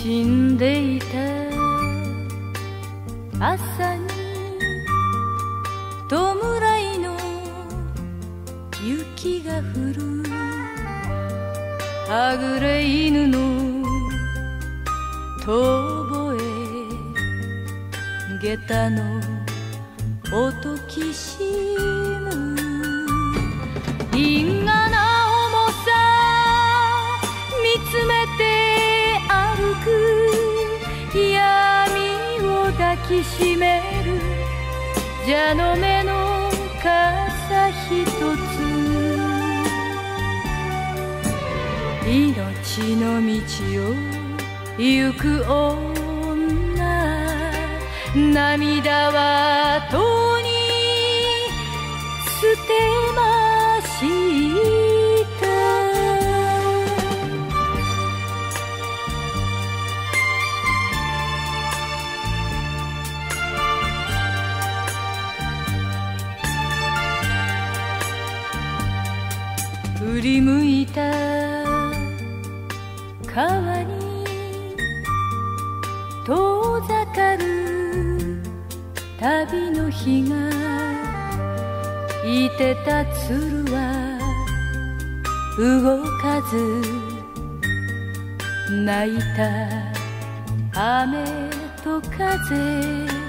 死んでいた。朝に弔いの雪が降る。はぐれ犬の遠吠え。下駄の音きしむ。因果な重さ見つめてく闇を抱きしめる。蛇の目の傘ひとつ。命の道を行く女。涙はとに捨てました振り向いた川に遠ざかる旅の日がいてた鶴は動かず泣いた雨と風